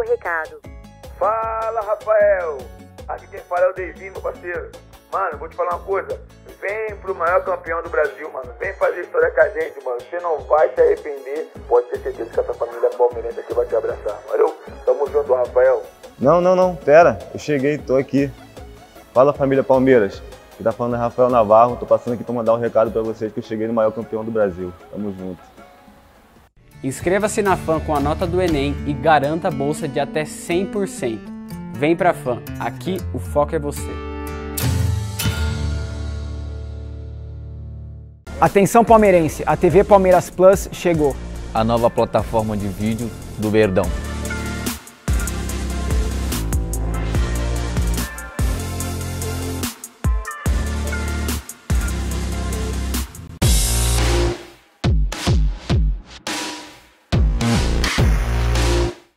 recado. Fala, Rafael! Aqui quem fala é o Deivinho, meu parceiro. Mano, vou te falar uma coisa. Vem pro maior campeão do Brasil, mano. Vem fazer história com a gente, mano. Você não vai se arrepender. Pode ter certeza que essa família palmeirense aqui vai te abraçar. Valeu? Tamo junto, Rafael. Não, não, não. Pera. Eu cheguei, tô aqui. Fala, família Palmeiras. Quem tá falando é Rafael Navarro. Tô passando aqui pra mandar um recado pra vocês que eu cheguei no maior campeão do Brasil. Tamo junto. Inscreva-se na FAM com a nota do Enem e garanta a bolsa de até 100%. Vem pra FAM. Aqui o foco é você. Atenção palmeirense, a TV Palmeiras Plus chegou. A nova plataforma de vídeo do Verdão.